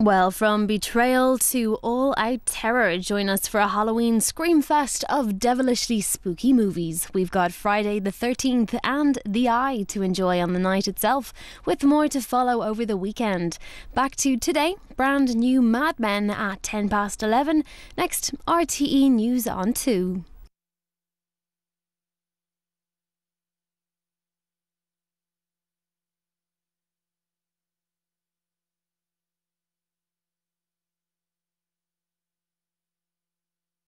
Well, from betrayal to all out terror, join us for a Halloween screamfest of devilishly spooky movies. We've got Friday the 13th and The Eye to enjoy on the night itself, with more to follow over the weekend. Back to today, brand new Mad Men at 10 past 11. Next, RTE News on 2.